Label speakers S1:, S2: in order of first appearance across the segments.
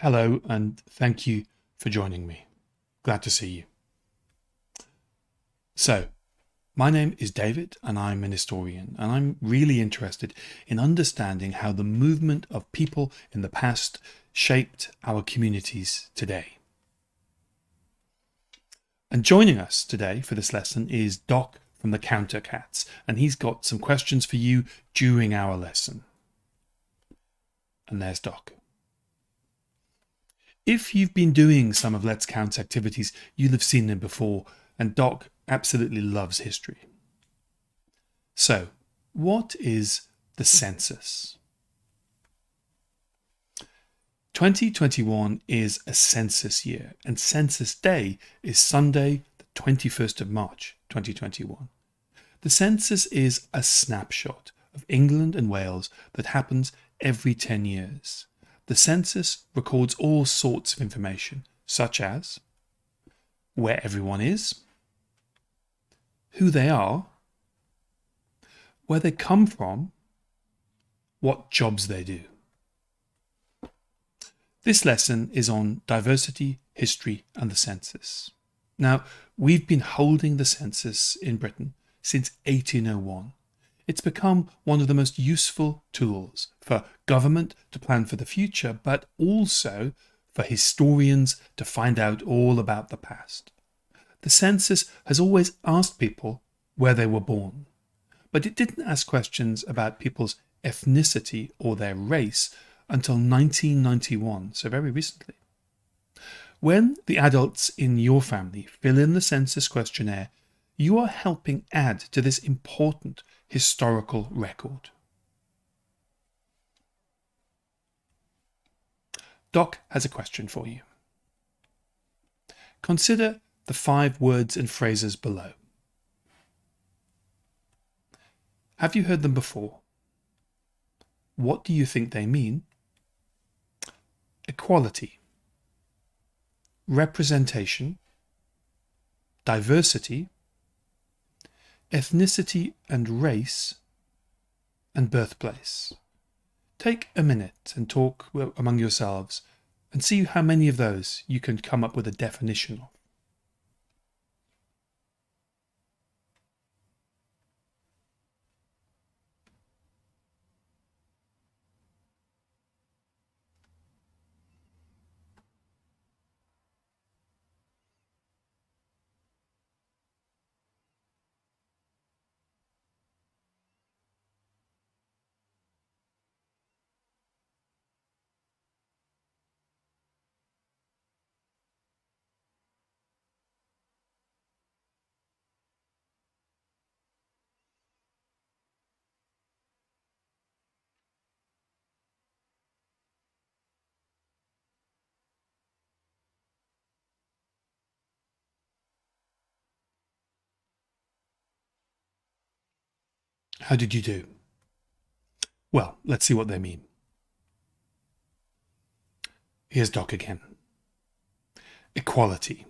S1: Hello, and thank you for joining me. Glad to see you. So, my name is David, and I'm an historian, and I'm really interested in understanding how the movement of people in the past shaped our communities today. And joining us today for this lesson is Doc from the Counter Cats, and he's got some questions for you during our lesson. And there's Doc. If you've been doing some of Let's Count's activities, you'll have seen them before, and Doc absolutely loves history. So, what is the census? 2021 is a census year, and Census Day is Sunday, the 21st of March 2021. The census is a snapshot of England and Wales that happens every 10 years. The census records all sorts of information, such as where everyone is, who they are, where they come from, what jobs they do. This lesson is on diversity, history, and the census. Now, we've been holding the census in Britain since 1801. It's become one of the most useful tools for government to plan for the future, but also for historians to find out all about the past. The census has always asked people where they were born, but it didn't ask questions about people's ethnicity or their race until 1991, so very recently. When the adults in your family fill in the census questionnaire, you are helping add to this important historical record. Doc has a question for you. Consider the five words and phrases below. Have you heard them before? What do you think they mean? Equality, representation, diversity, ethnicity and race, and birthplace. Take a minute and talk among yourselves and see how many of those you can come up with a definition of. How did you do? Well, let's see what they mean. Here's Doc again. Equality.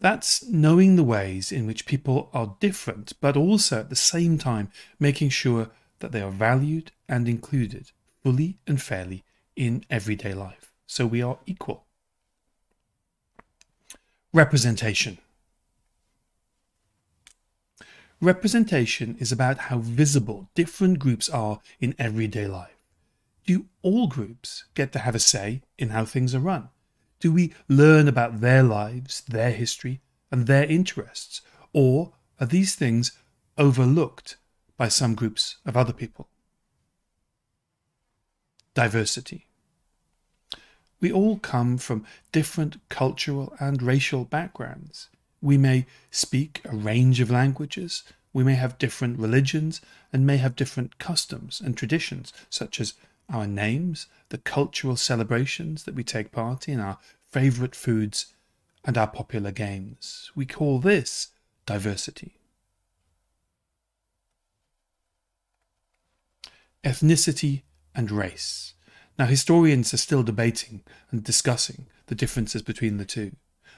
S1: That's knowing the ways in which people are different, but also at the same time making sure that they are valued and included fully and fairly in everyday life. So we are equal. Representation. Representation is about how visible different groups are in everyday life. Do all groups get to have a say in how things are run? Do we learn about their lives, their history, and their interests? Or are these things overlooked by some groups of other people? Diversity. We all come from different cultural and racial backgrounds. We may speak a range of languages, we may have different religions, and may have different customs and traditions, such as our names, the cultural celebrations that we take part in, our favourite foods, and our popular games. We call this diversity. Ethnicity and race. Now, historians are still debating and discussing the differences between the two.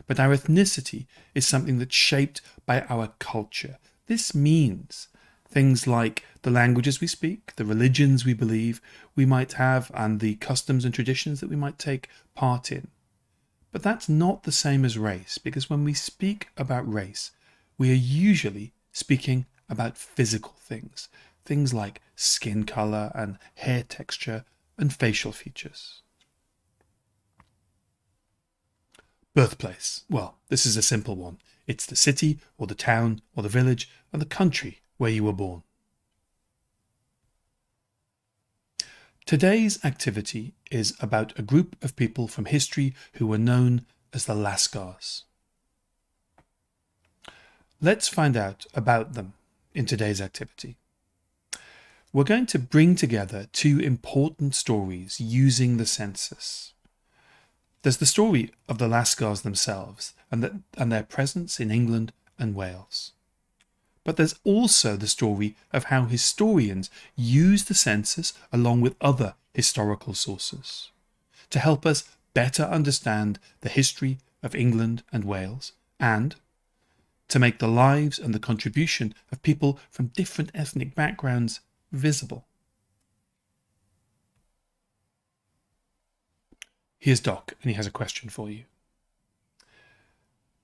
S1: But our ethnicity is something that's shaped by our culture. This means things like the languages we speak, the religions we believe we might have, and the customs and traditions that we might take part in. But that's not the same as race, because when we speak about race, we are usually speaking about physical things, things like skin color and hair texture and facial features. Birthplace. Well, this is a simple one. It's the city or the town or the village or the country where you were born. Today's activity is about a group of people from history who were known as the Lascars. Let's find out about them in today's activity. We're going to bring together two important stories using the census. There's the story of the Lascars themselves and, the, and their presence in England and Wales. But there's also the story of how historians use the census along with other historical sources to help us better understand the history of England and Wales and to make the lives and the contribution of people from different ethnic backgrounds visible. Here's Doc, and he has a question for you.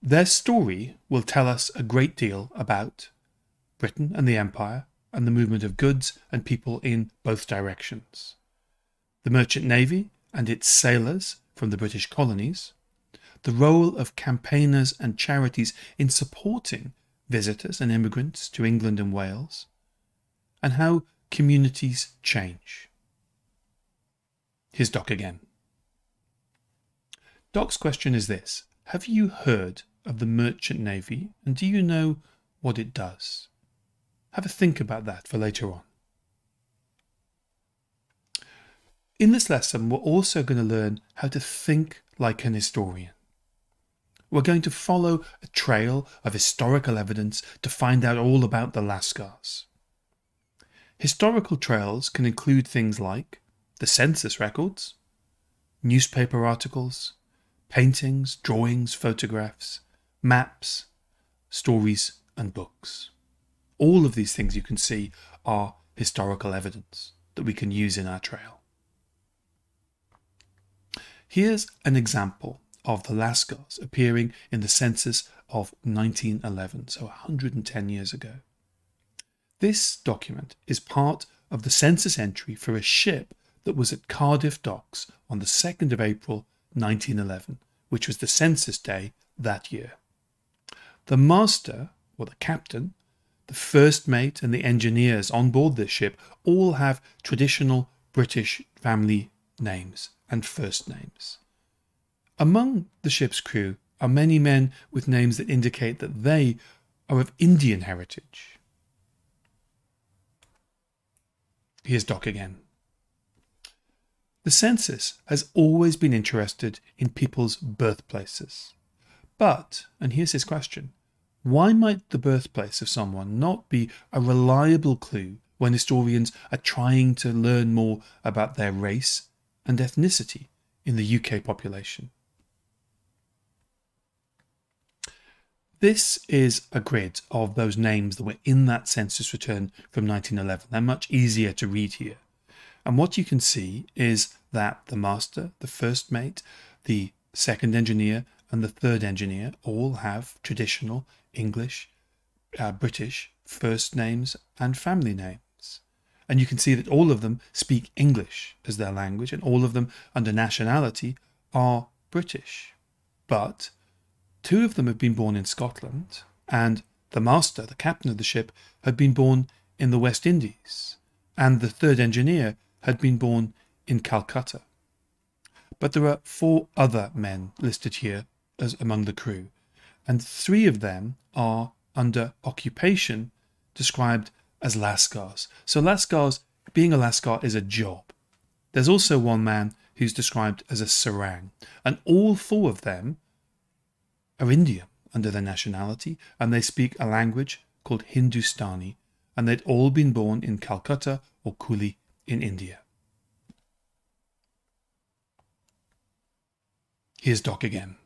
S1: Their story will tell us a great deal about Britain and the Empire and the movement of goods and people in both directions. The Merchant Navy and its sailors from the British colonies, the role of campaigners and charities in supporting visitors and immigrants to England and Wales, and how communities change. Here's Doc again. Doc's question is this Have you heard of the Merchant Navy and do you know what it does? Have a think about that for later on. In this lesson, we're also going to learn how to think like an historian. We're going to follow a trail of historical evidence to find out all about the Lascars. Historical trails can include things like the census records, newspaper articles, paintings, drawings, photographs, maps, stories, and books. All of these things you can see are historical evidence that we can use in our trail. Here's an example of the Lascars appearing in the census of 1911, so 110 years ago. This document is part of the census entry for a ship that was at Cardiff docks on the 2nd of April 1911, which was the census day that year. The master, or the captain, the first mate, and the engineers on board this ship all have traditional British family names and first names. Among the ship's crew are many men with names that indicate that they are of Indian heritage. Here's Doc again. The census has always been interested in people's birthplaces. But, and here's his question why might the birthplace of someone not be a reliable clue when historians are trying to learn more about their race and ethnicity in the UK population? This is a grid of those names that were in that census return from 1911. They're much easier to read here. And what you can see is that the master, the first mate, the second engineer, and the third engineer all have traditional English, uh, British first names and family names. And you can see that all of them speak English as their language, and all of them, under nationality, are British. But two of them have been born in Scotland, and the master, the captain of the ship, had been born in the West Indies, and the third engineer had been born in Calcutta. But there are four other men listed here as among the crew, and three of them are under occupation described as Lascars. So Lascars, being a Lascar is a job. There's also one man who's described as a Sarang, and all four of them are Indian under their nationality, and they speak a language called Hindustani, and they'd all been born in Calcutta or Kuli in India. Here's Doc again.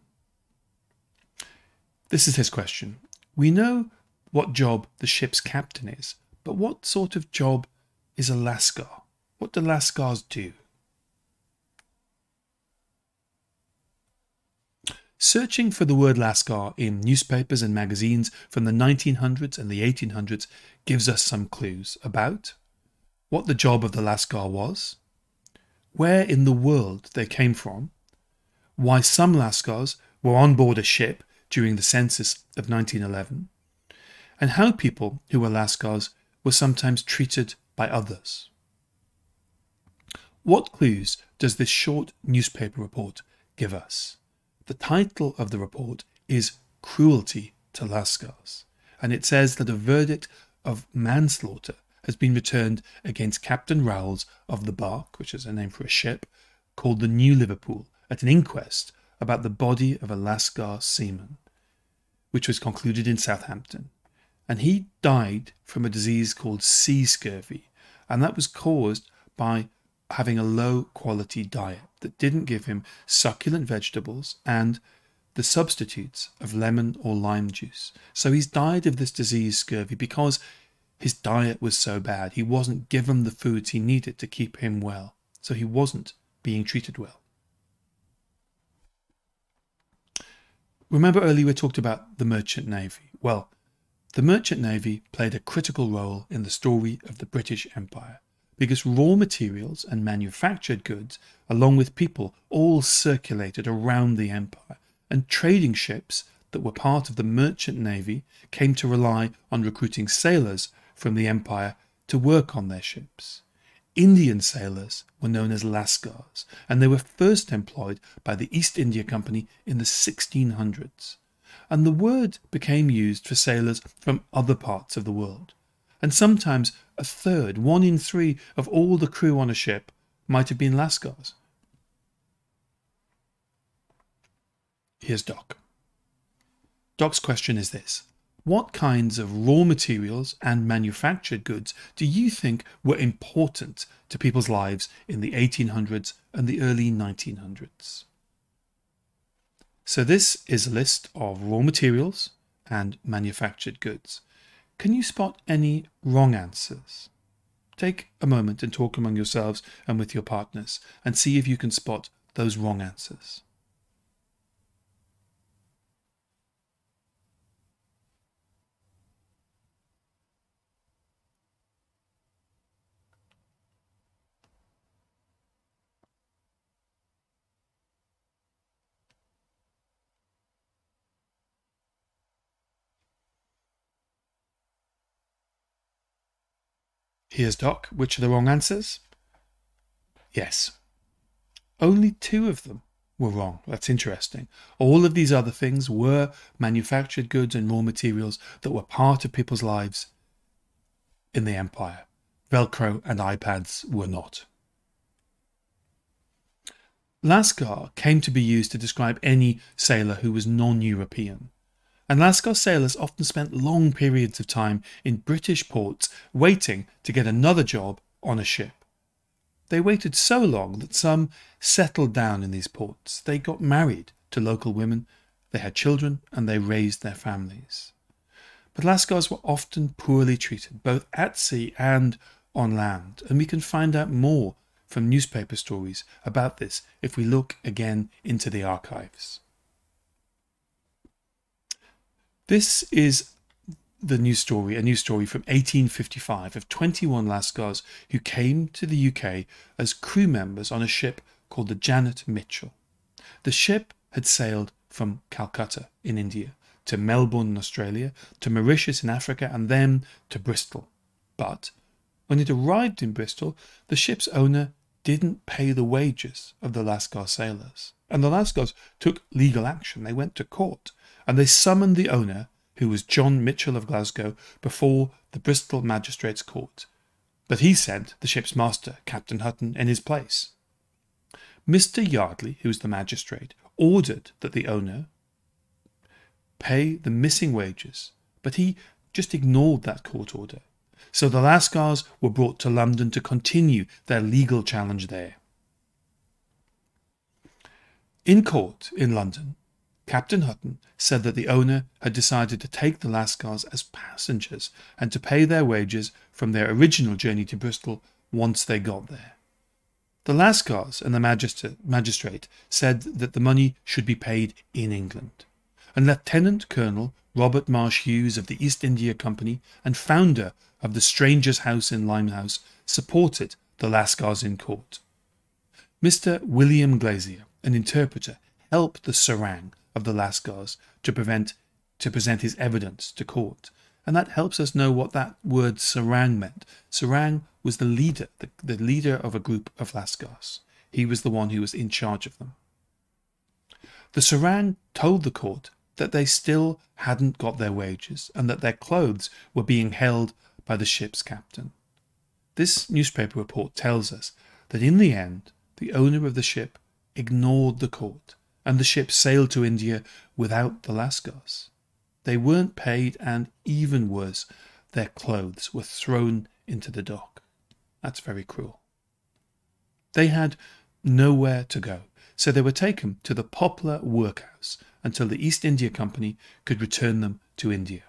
S1: This is his question. We know what job the ship's captain is, But what sort of job is a Lascar? What do Lascars do? Searching for the word Lascar in newspapers and magazines from the 1900s and the 1800s gives us some clues about what the job of the Lascar was, where in the world they came from, why some Lascars were on board a ship during the census of 1911, and how people who were Lascars were sometimes treated by others. What clues does this short newspaper report give us? The title of the report is Cruelty to Lascars, and it says that a verdict of manslaughter has been returned against Captain Rowles of the bark, which is a name for a ship, called the New Liverpool, at an inquest about the body of a Lascar seaman, which was concluded in Southampton. And he died from a disease called sea scurvy, and that was caused by having a low quality diet that didn't give him succulent vegetables and the substitutes of lemon or lime juice. So he's died of this disease, scurvy, because his diet was so bad. He wasn't given the foods he needed to keep him well. So he wasn't being treated well. Remember earlier we talked about the Merchant Navy. Well, the Merchant Navy played a critical role in the story of the British Empire because raw materials and manufactured goods, along with people, all circulated around the empire, and trading ships that were part of the merchant navy came to rely on recruiting sailors from the empire to work on their ships. Indian sailors were known as Lascars, and they were first employed by the East India Company in the 1600s. And the word became used for sailors from other parts of the world and sometimes a third, one in three, of all the crew on a ship might have been Lascars. Here's Doc. Doc's question is this What kinds of raw materials and manufactured goods do you think were important to people's lives in the 1800s and the early 1900s? So, this is a list of raw materials and manufactured goods. Can you spot any wrong answers? Take a moment and talk among yourselves and with your partners and see if you can spot those wrong answers. Here's Doc. Which are the wrong answers? Yes. Only two of them were wrong. That's interesting. All of these other things were manufactured goods and raw materials that were part of people's lives in the empire. Velcro and iPads were not. Lascar came to be used to describe any sailor who was non European and Lascar sailors often spent long periods of time in British ports waiting to get another job on a ship. They waited so long that some settled down in these ports. They got married to local women, they had children, and they raised their families. But Lascars were often poorly treated, both at sea and on land, and we can find out more from newspaper stories about this if we look again into the archives. This is the news story, a news story from 1855 of 21 Lascars who came to the UK as crew members on a ship called the Janet Mitchell. The ship had sailed from Calcutta in India to Melbourne in Australia, to Mauritius in Africa, and then to Bristol. But when it arrived in Bristol, the ship's owner didn't pay the wages of the Lascar sailors. And the Lascars took legal action. They went to court and they summoned the owner, who was John Mitchell of Glasgow, before the Bristol Magistrates' Court. But he sent the ship's master, Captain Hutton, in his place. Mr. Yardley, who was the magistrate, ordered that the owner pay the missing wages, but he just ignored that court order. So the Lascars were brought to London to continue their legal challenge there. In court in London, Captain Hutton said that the owner had decided to take the Lascars as passengers and to pay their wages from their original journey to Bristol once they got there. The Lascars and the magistrate said that the money should be paid in England, and Lieutenant Colonel Robert Marsh Hughes of the East India Company and founder of the Strangers' House in Limehouse supported the Lascars in court. Mr. William Glazier, an interpreter, helped the Serang of the Lascars to prevent to present his evidence to court. And that helps us know what that word Sarang meant. Sarang was the leader, the, the leader of a group of Lascars. He was the one who was in charge of them. The Sarang told the court that they still hadn't got their wages and that their clothes were being held by the ship's captain. This newspaper report tells us that in the end, the owner of the ship ignored the court and the ship sailed to India without the Lascars. They weren't paid, and even worse, their clothes were thrown into the dock. That's very cruel. They had nowhere to go, so they were taken to the Poplar Workhouse until the East India Company could return them to India.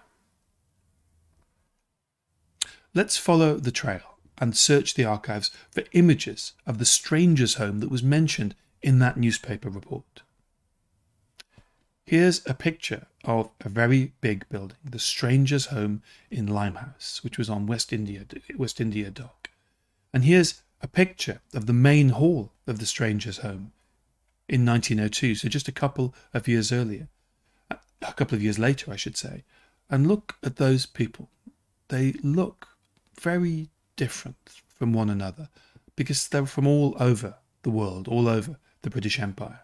S1: Let's follow the trail and search the archives for images of the stranger's home that was mentioned in that newspaper report. Here's a picture of a very big building, the Stranger's Home in Limehouse, which was on West India, West India Dock. And here's a picture of the main hall of the Stranger's Home in 1902, so just a couple of years earlier, a couple of years later, I should say. And look at those people. They look very different from one another because they're from all over the world, all over the British Empire.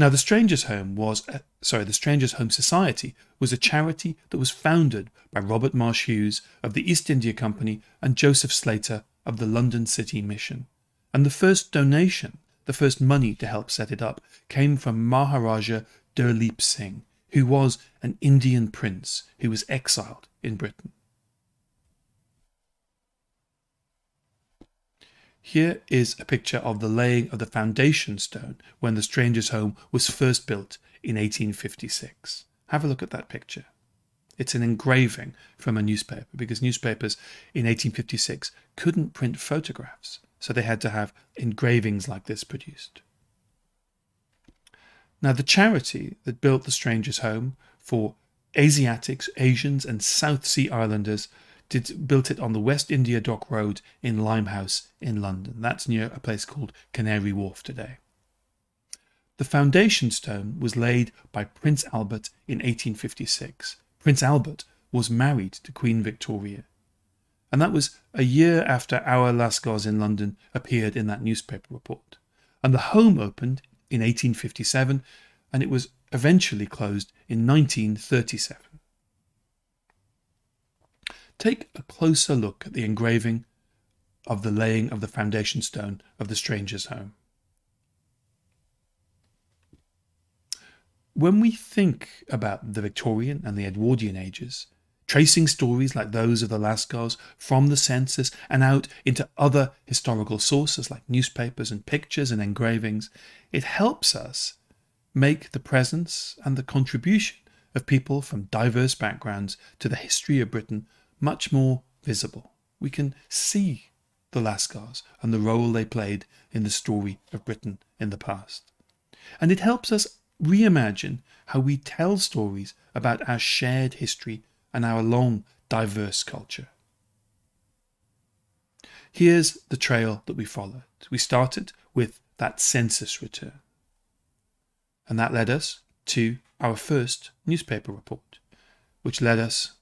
S1: Now, the Strangers' Home was, a, sorry, the Strangers' Home Society was a charity that was founded by Robert Marsh Hughes of the East India Company and Joseph Slater of the London City Mission. And the first donation, the first money to help set it up, came from Maharaja Duleep Singh, who was an Indian prince who was exiled in Britain. Here is a picture of the laying of the foundation stone when the Stranger's Home was first built in 1856. Have a look at that picture. It's an engraving from a newspaper because newspapers in 1856 couldn't print photographs, so they had to have engravings like this produced. Now, the charity that built the Stranger's Home for Asiatics, Asians, and South Sea Islanders did, built it on the West India Dock Road in Limehouse in London. That's near a place called Canary Wharf today. The foundation stone was laid by Prince Albert in 1856. Prince Albert was married to Queen Victoria. And that was a year after Our Lascars in London appeared in that newspaper report. And the home opened in 1857 and it was eventually closed in 1937 take a closer look at the engraving of the laying of the foundation stone of the stranger's home. When we think about the Victorian and the Edwardian ages, tracing stories like those of the Lascars from the census and out into other historical sources like newspapers and pictures and engravings, it helps us make the presence and the contribution of people from diverse backgrounds to the history of Britain much more visible. We can see the Lascars and the role they played in the story of Britain in the past. And it helps us reimagine how we tell stories about our shared history and our long, diverse culture. Here's the trail that we followed. We started with that census return. And that led us to our first newspaper report, which led us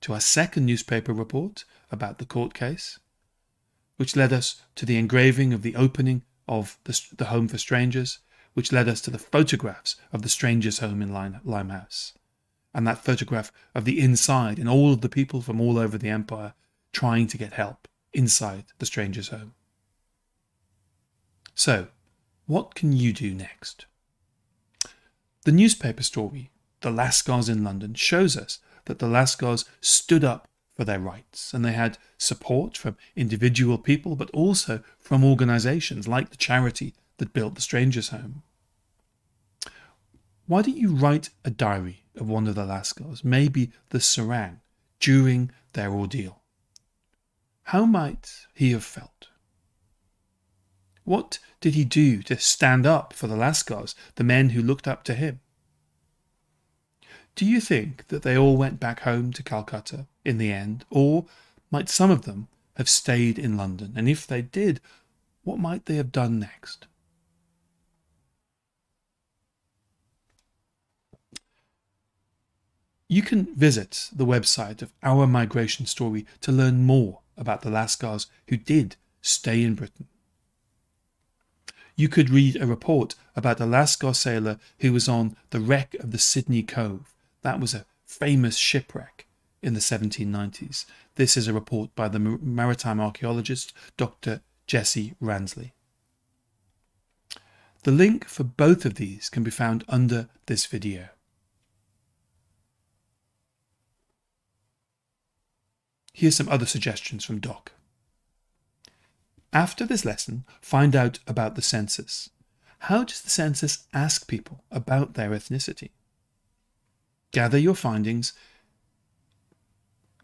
S1: to our second newspaper report about the court case, which led us to the engraving of the opening of the, the Home for Strangers, which led us to the photographs of the Strangers' Home in Lime, Limehouse, and that photograph of the inside and all of the people from all over the empire trying to get help inside the Strangers' Home. So, what can you do next? The newspaper story, The Lascars in London, shows us that the Lascars stood up for their rights and they had support from individual people but also from organizations like the charity that built the Strangers' Home. why don't you write a diary of one of the Lascars, maybe the Serang, during their ordeal? How might he have felt? What did he do to stand up for the Lascars, the men who looked up to him? Do you think that they all went back home to Calcutta in the end, or might some of them have stayed in London? And if they did, what might they have done next? You can visit the website of Our Migration Story to learn more about the Lascars who did stay in Britain. You could read a report about a Lascar sailor who was on the wreck of the Sydney Cove. That was a famous shipwreck in the 1790s. This is a report by the maritime archaeologist Dr. Jesse Ransley. The link for both of these can be found under this video. Here's some other suggestions from Doc. After this lesson, find out about the census. How does the census ask people about their ethnicity? Gather your findings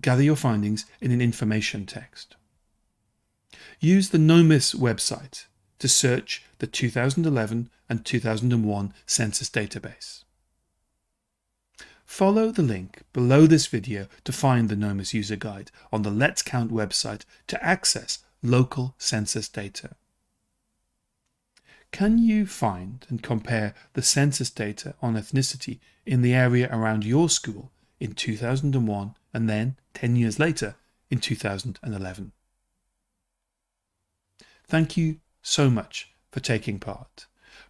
S1: gather your findings in an information text. Use the NOMIS website to search the 2011 and 2001 census database. Follow the link below this video to find the NOMIS user guide on the Let's Count website to access local census data. Can you find and compare the census data on ethnicity in the area around your school in 2001 and then 10 years later in 2011? Thank you so much for taking part.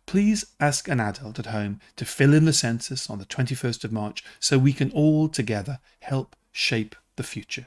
S1: Please ask an adult at home to fill in the census on the 21st of March so we can all together help shape the future.